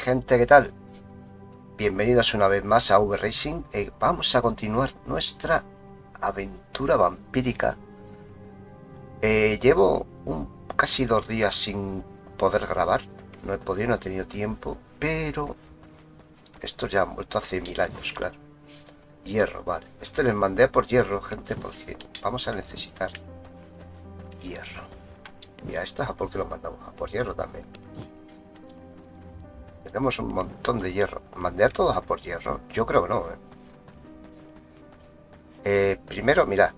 gente, ¿qué tal? Bienvenidos una vez más a V Racing. Eh, vamos a continuar nuestra aventura vampírica. Eh, llevo un, casi dos días sin poder grabar. No he podido, no he tenido tiempo. Pero esto ya han vuelto hace mil años, claro. Hierro, vale. Este les mandé por hierro, gente, porque vamos a necesitar hierro. Y a esta, ¿por qué lo mandamos? A por hierro también. Tenemos un montón de hierro. ¿Mandé a todos a por hierro? Yo creo que no, ¿eh? Eh, primero, mira.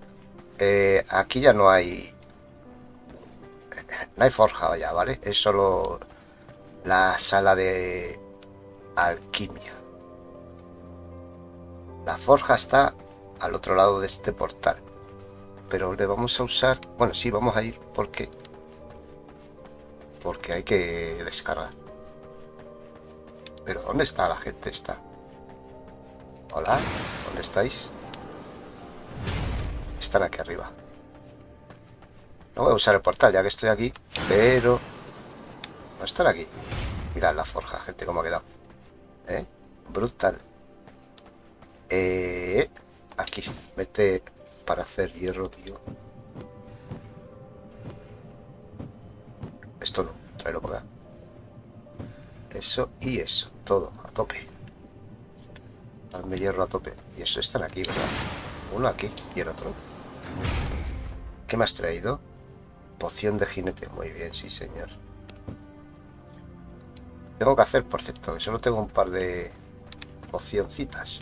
eh, aquí ya no hay... No hay forja ya, ¿vale? Es solo la sala de alquimia. La forja está al otro lado de este portal. Pero le vamos a usar... Bueno, sí, vamos a ir porque... Porque hay que descargar. Pero ¿dónde está la gente esta? Hola, ¿dónde estáis? Están aquí arriba. No voy a usar el portal ya que estoy aquí, pero... No están aquí. Mirad la forja, gente, cómo ha quedado. ¿Eh? Brutal. Eh, aquí, vete para hacer hierro, tío. Esto no, tráelo para. Eso y eso, todo, a tope. Hazme hierro a tope. Y eso están aquí, ¿verdad? Uno aquí y el otro. ¿Qué me has traído? Poción de jinete. Muy bien, sí, señor. Tengo que hacer, por cierto, que solo tengo un par de pocioncitas.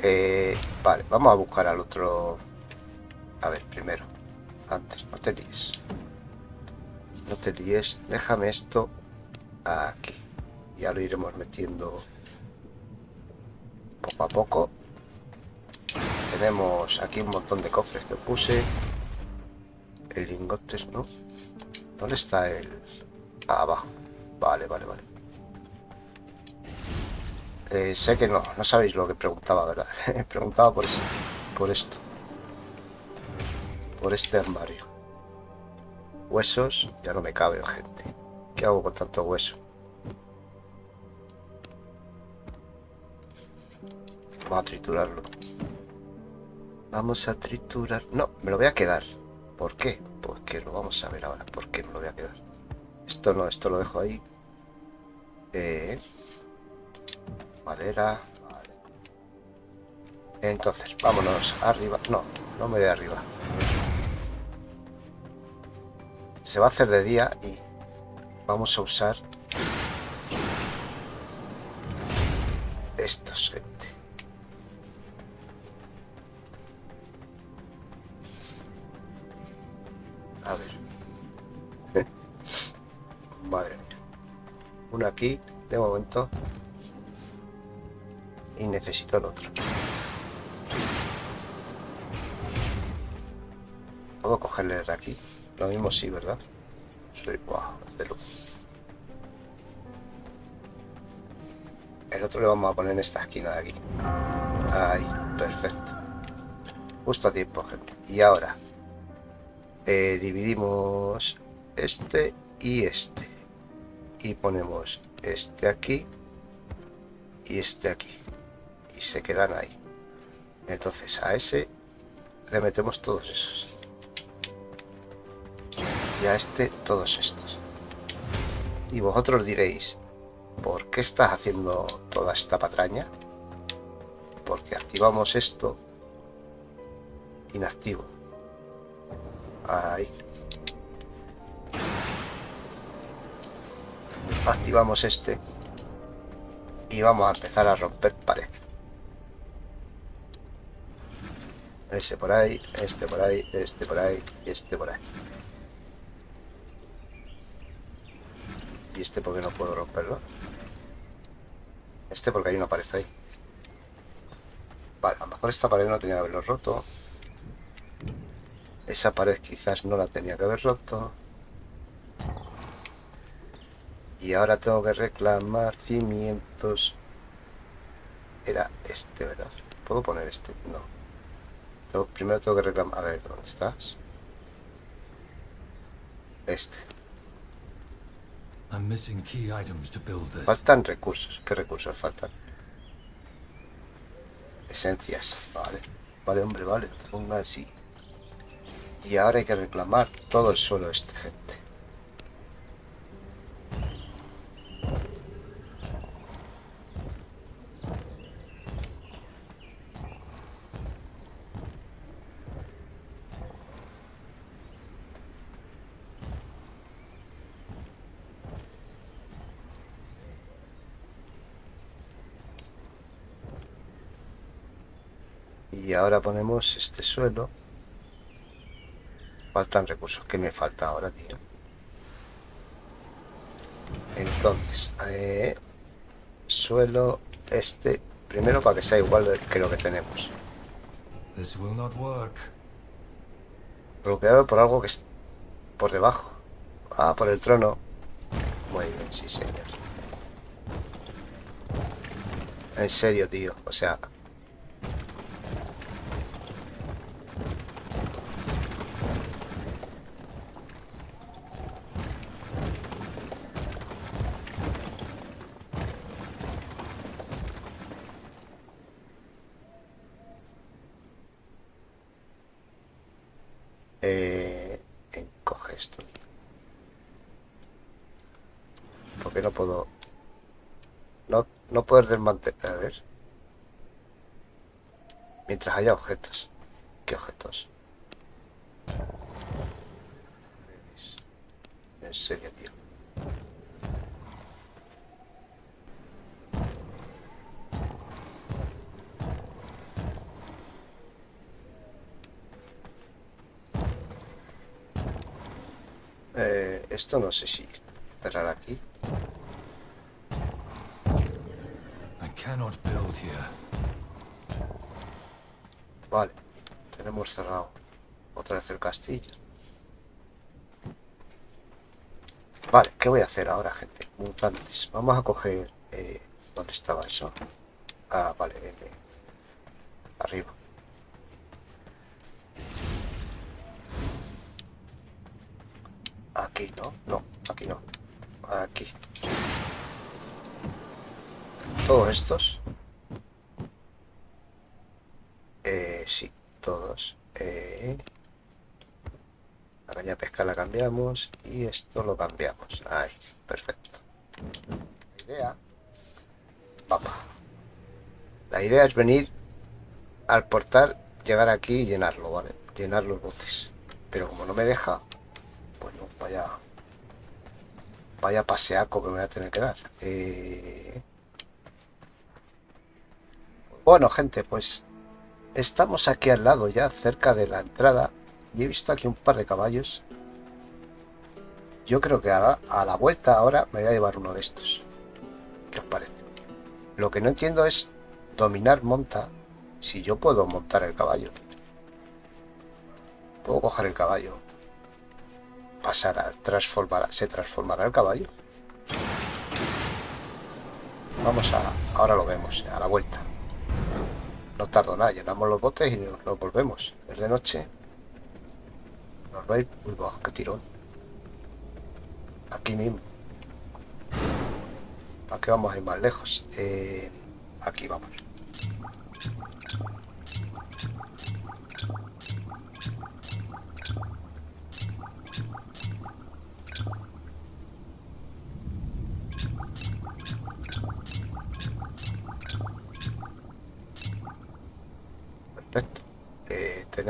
Eh, vale, vamos a buscar al otro. A ver, primero. Antes, no te líes. No te líes. Déjame esto aquí. Ya lo iremos metiendo poco a poco. Tenemos aquí un montón de cofres que puse. El lingotes, ¿no? ¿Dónde está el...? Ah, abajo. Vale, vale, vale. Eh, sé que no, no sabéis lo que preguntaba, ¿verdad? preguntaba por, este, por esto. Por este armario. Huesos, ya no me caben, gente. ¿Qué hago con tanto hueso? Vamos a triturarlo. Vamos a triturar... No, me lo voy a quedar. ¿Por qué? Porque lo vamos a ver ahora. ¿Por qué me lo voy a quedar? Esto no, esto lo dejo ahí. Eh, madera. Vale. Entonces, vámonos arriba. No, no me voy arriba. Se va a hacer de día y vamos a usar estos, gente. A ver. Madre mía. Uno aquí, de momento. Y necesito el otro. ¿Puedo cogerle de aquí? Lo mismo sí, ¿verdad? El otro le vamos a poner en esta esquina de aquí. Ahí, perfecto. Justo a tiempo, gente. Y ahora eh, dividimos este y este. Y ponemos este aquí y este aquí. Y se quedan ahí. Entonces a ese le metemos todos esos. Y a este todos estos. Y vosotros diréis, ¿por qué estás haciendo toda esta patraña? Porque activamos esto inactivo. Ahí. Activamos este. Y vamos a empezar a romper pared. Ese por ahí, este por ahí, este por ahí, este por ahí. ¿Y este porque no puedo romperlo? Este porque hay una pared ahí. Vale, a lo mejor esta pared no tenía que haberlo roto. Esa pared quizás no la tenía que haber roto. Y ahora tengo que reclamar cimientos. Era este, ¿verdad? ¿Puedo poner este? No. Primero tengo que reclamar... A ver, ¿dónde estás? Este. Faltan recursos. ¿Qué recursos faltan? Esencias. Vale. Vale, hombre, vale. Ponga así. Y ahora hay que reclamar todo el suelo este, gente. Y ahora ponemos este suelo. Faltan recursos. ¿Qué me falta ahora, tío? Entonces, eh, suelo este. Primero para que sea igual que lo que tenemos. Bloqueado por algo que es por debajo. Ah, por el trono. Muy bien, sí, señor. En serio, tío. O sea, Eh, encoge esto. Porque no puedo... No, poder desmantelar... A ver. Mientras haya objetos. ¿Qué objetos? En serio, tío. Eh, esto no sé si cerrar aquí. Vale, tenemos cerrado otra vez el castillo. Vale, ¿qué voy a hacer ahora, gente? Mutantes. Vamos a coger... Eh, ¿Dónde estaba eso? Ah, vale, eh, eh, arriba. Aquí, ¿no? No, aquí no. Aquí. Todos estos. Eh, sí, todos. Eh, la caña pesca la cambiamos y esto lo cambiamos. Ahí, perfecto. La idea... Papá. La idea es venir al portal, llegar aquí y llenarlo, ¿vale? Llenar los botes. Pero como no me deja, bueno, vaya... Vaya paseaco que me voy a tener que dar. Eh... Bueno, gente, pues estamos aquí al lado ya, cerca de la entrada. Y he visto aquí un par de caballos. Yo creo que a la, vuelta ahora me voy a llevar uno de estos. ¿Qué os parece? Lo que no entiendo es dominar monta si yo puedo montar el caballo. Puedo coger el caballo. Pasar a transformar. ¿Se transformará el caballo? Vamos a... Ahora lo vemos, a la vuelta. No tardo nada, llenamos los botes y nos, volvemos. Es de noche. Nos va a ir... Uy, qué tirón. Aquí mismo. ¿Para qué vamos a ir más lejos? Eh, aquí vamos.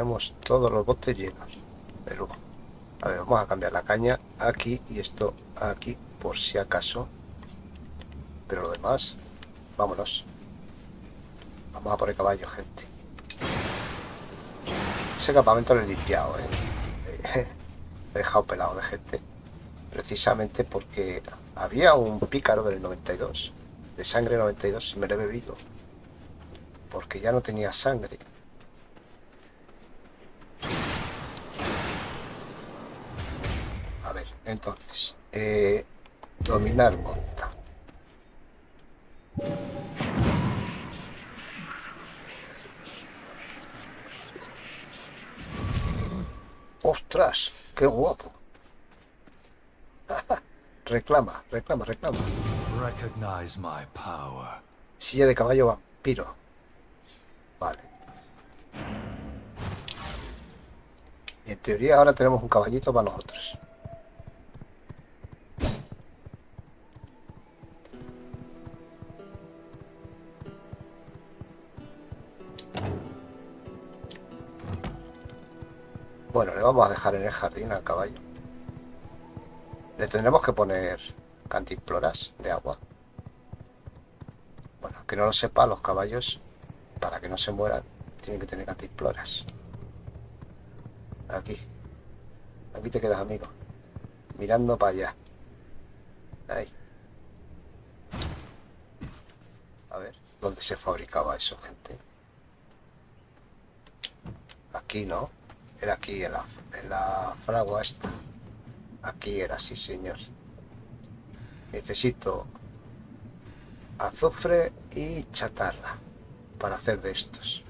Tenemos todos los botes llenos. De lujo. A ver, vamos a cambiar la caña aquí y esto aquí por si acaso. Pero lo demás, vámonos. Vamos a por el caballo, gente. Ese campamento lo he limpiado, ¿eh? He dejado pelado de gente. Precisamente porque había un pícaro del 92. De sangre 92 y me lo he bebido. Porque ya no tenía sangre. Entonces. Eh, dominar monta. ¡Ostras! ¡Qué guapo! reclama, reclama, reclama. Recognize my power. Silla de caballo vampiro. Vale. Y en teoría ahora tenemos un caballito para nosotros. Bueno, le vamos a dejar en el jardín al caballo. Le tendremos que poner cantimploras de agua. Bueno, que no lo sepa, los caballos, para que no se mueran, tienen que tener cantimploras. Aquí. Aquí te quedas, amigo. Mirando para allá. Ahí. A ver, ¿dónde se fabricaba eso, gente? Aquí, ¿no? Era aquí, en la, en la fragua esta. Aquí era, sí, señor. Necesito azufre y chatarra para hacer de estos.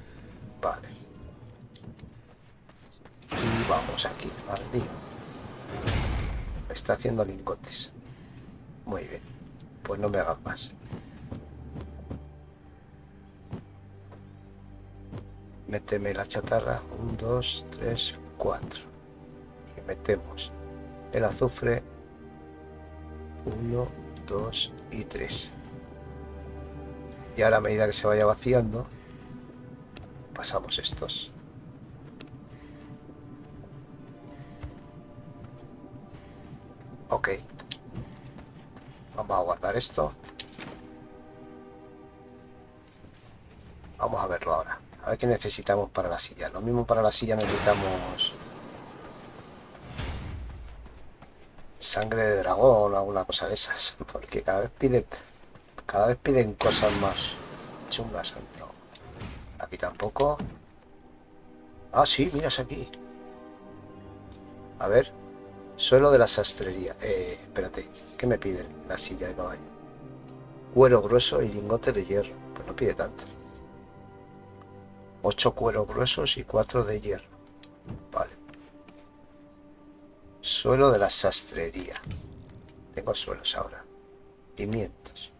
Vale. Y vamos aquí, al. Está haciendo lingotes. Muy bien. Pues no me hagas más. Méteme la chatarra. Un, dos, tres, cuatro. Y metemos el azufre. Uno, dos y tres. Y ahora a medida que se vaya vaciando, pasamos estos. Ok. Vamos a guardar esto. Vamos a verlo ahora. A ver qué necesitamos para la silla. Lo mismo para la silla necesitamos sangre de dragón alguna cosa de esas. Porque cada vez pide cada vez piden cosas más chungas. Aquí tampoco. Ah, sí, miras aquí. A ver. Suelo de la sastrería. Eh, espérate. ¿Qué me piden? La silla de caballo. Cuero grueso y lingotes de hierro. Pues no pide tanto. Ocho cueros gruesos y cuatro de hierro. Vale. Suelo de la sastrería. Tengo suelos ahora. Pimientos.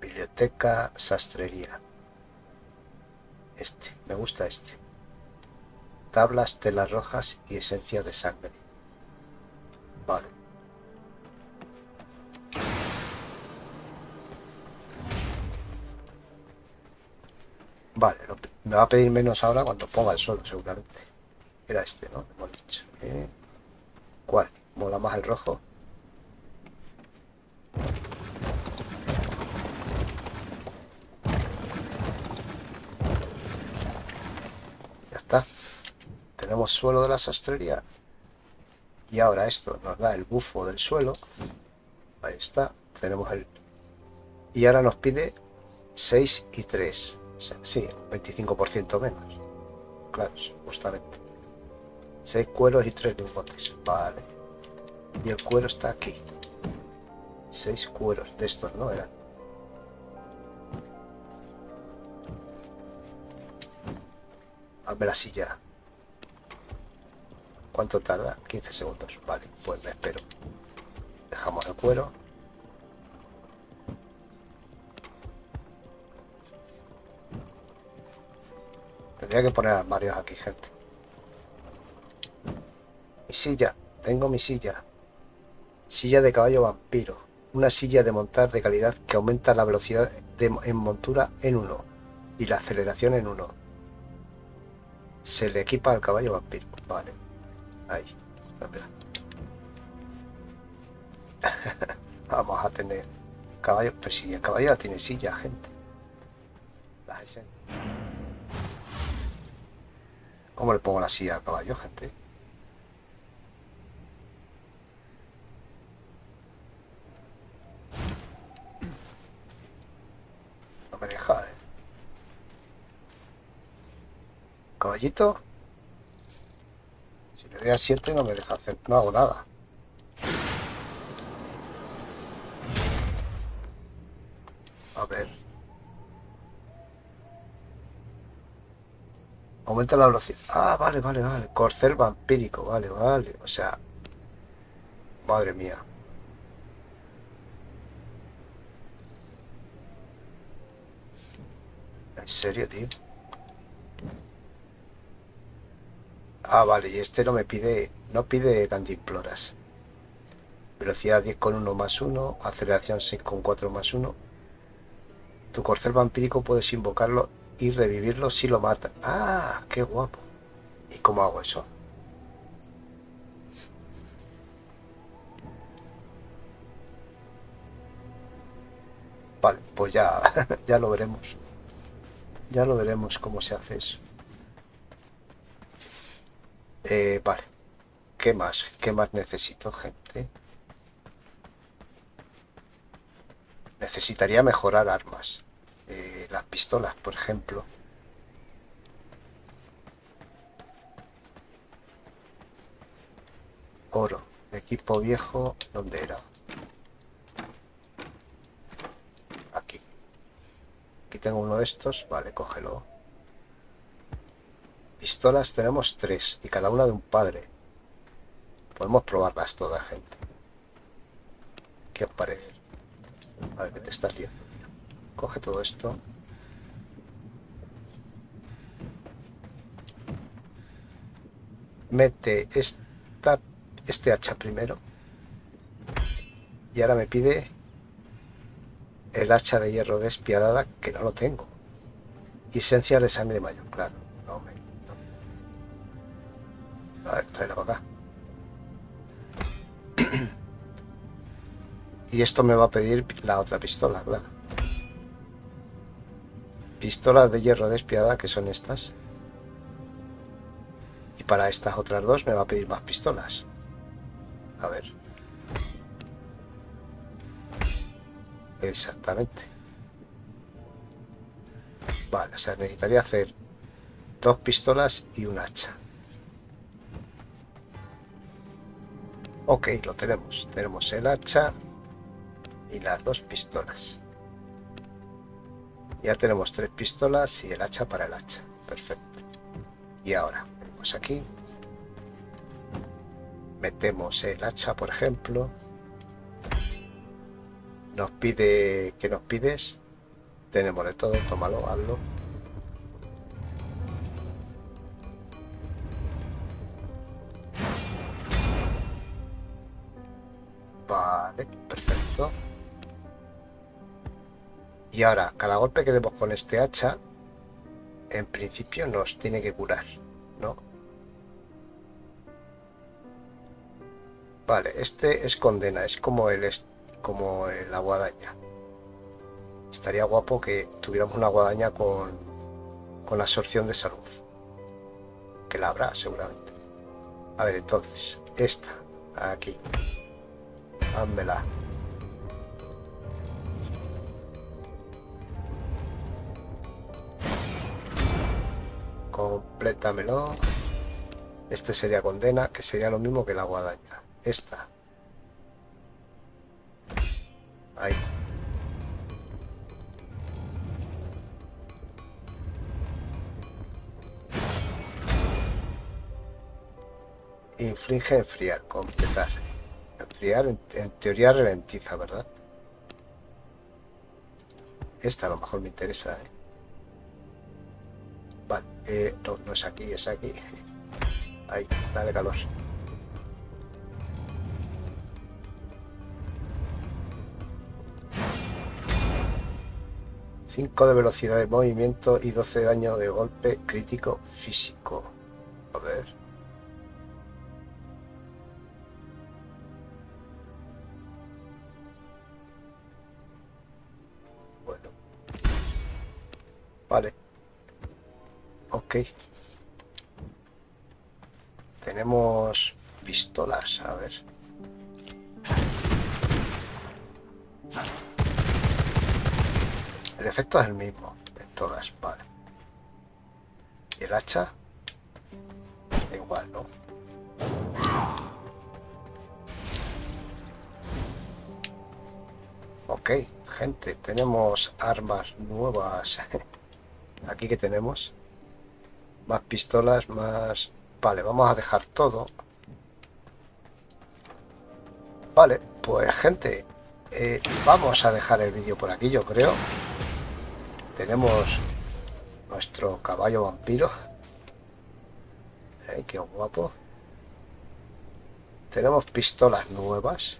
Biblioteca, sastrería. Este, me gusta este. Tablas, telas rojas y esencia de sangre. Vale. Vale, me va a pedir menos ahora cuando ponga el suelo, seguramente. Era este, ¿no? Hemos dicho. Eh, ¿Cuál? ¿Mola más el rojo? tenemos suelo de la sastrería y ahora esto nos da el bufo del suelo ahí está tenemos el y ahora nos pide 6 y 3 sí, 25% menos claro, justamente 6 cueros y 3 lingotes vale y el cuero está aquí 6 cueros de estos no eran hazme la silla ¿Cuánto tarda? 15 segundos. Vale, pues me espero. Dejamos el cuero. Tendría que poner armarios aquí, gente. Mi silla. Tengo mi silla. Silla de caballo vampiro. Una silla de montar de calidad que aumenta la velocidad de, en montura en uno y la aceleración en uno. Se le equipa al caballo vampiro. Vale. Ahí. Vamos a tener caballo. Pero si el caballo tiene silla, gente. ¿Cómo le pongo la silla al caballo, gente? No me deja, ¿eh? Caballito le doy a 7 no me deja hacer, no hago nada. aumenta la velocidad. Ah, vale, vale, vale. Corcel vampírico, vale, vale. O sea, madre mía. ¿En serio, tío? Ah, vale, y este no me pide, no pide cantimploras. Velocidad 10 con 1 más 1, aceleración 6 con 4 más 1. Tu corcel vampírico puedes invocarlo y revivirlo si lo mata. ¡Ah! ¡Qué guapo! ¿Y cómo hago eso? Vale, pues ya, ya lo veremos. Ya lo veremos cómo se hace eso. Eh, vale. ¿Qué más? ¿Qué más necesito, gente? Necesitaría mejorar armas. Eh, las pistolas, por ejemplo. Oro. Equipo viejo. ¿Dónde era? Aquí. Aquí tengo uno de estos. Vale, cógelo. Pistolas tenemos tres. Y cada una de un padre. Podemos probarlas todas, gente. ¿Qué os parece? A ver, ¿qué te estás liando? Coge todo esto. Mete esta, este hacha primero. Y ahora me pide el hacha de hierro despiadada, que no lo tengo. Y de sangre mayor, claro. No me, A ver, tráela para acá. y esto me va a pedir la otra pistola, claro pistolas de hierro despiadada, que son estas. Y para estas otras dos me va a pedir más pistolas. A ver. Exactamente. Vale, o sea, necesitaría hacer dos pistolas y un hacha. Ok, lo tenemos. Tenemos el hacha y las dos pistolas. Ya tenemos tres pistolas y el hacha para el hacha. Perfecto. Y ahora, venimos aquí. Metemos el hacha, por ejemplo. Nos pide... ¿Qué nos pides? Tenemos de todo, tómalo, hazlo. Y ahora, cada golpe que demos con este hacha, en principio nos tiene que curar, ¿no? Vale, este es condena, es como el, como el aguadaña. Estaría guapo que tuviéramos una guadaña con, con absorción de salud. Que la habrá, seguramente. A ver, entonces, esta, aquí. Házmela. Complétamelo. Este sería condena, que sería lo mismo que la guadaña. Esta. Ahí. Inflige enfriar, completar. Enfriar en, en teoría ralentiza, ¿verdad? Esta a lo mejor me interesa, ¿eh? Eh, no, no es aquí, es aquí. Ahí, dale calor. Cinco de velocidad de movimiento y 12 de daño de golpe crítico físico. A ver. Bueno. Vale. Ok. Tenemos pistolas, a ver. El efecto es el mismo en todas, vale. ¿Y el hacha? Igual, ¿no? Ok, gente, tenemos armas nuevas. Aquí que tenemos más pistolas, más... Vale, vamos a dejar todo. Vale, pues gente, eh, vamos a dejar el vídeo por aquí, yo creo. Tenemos nuestro caballo vampiro. Eh, qué guapo. Tenemos pistolas nuevas.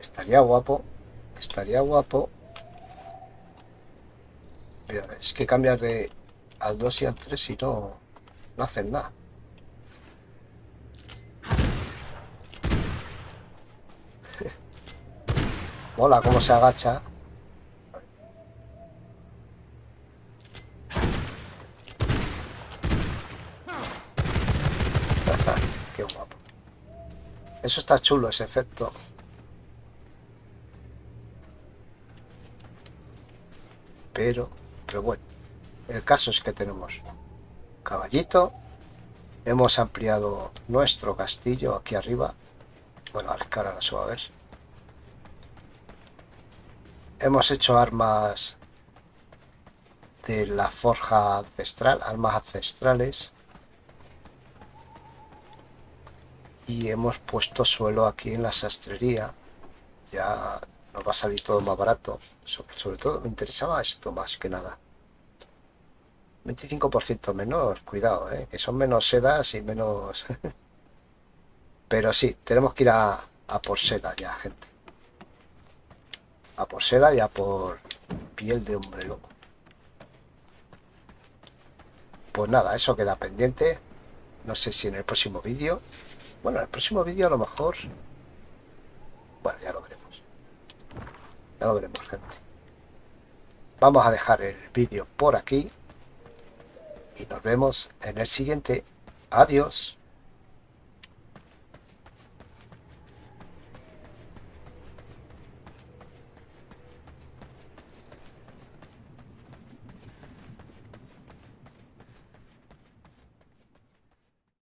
Estaría guapo. Estaría guapo. Es que cambias de al 2 y al 3 y no, no hacen nada. Mola cómo se agacha. Qué guapo. Eso está chulo, ese efecto. Pero, pero bueno, el caso es que tenemos caballito. Hemos ampliado nuestro castillo aquí arriba. Bueno, a la no se va a ver. Hemos hecho armas de la forja ancestral, armas ancestrales. Y hemos puesto suelo aquí en la sastrería. Ya nos va a salir todo más barato. Sobre, todo me interesaba esto más que nada. 25% menos, cuidado, ¿eh? que son menos sedas y menos... Pero sí, tenemos que ir a, por seda ya, gente. A por seda y a por piel de hombre loco. Pues nada, eso queda pendiente. No sé si en el próximo vídeo. Bueno, en el próximo vídeo a lo mejor... Bueno, ya lo veremos. Ya lo veremos, gente. Vamos a dejar el vídeo por aquí. Y nos vemos en el siguiente. Adiós.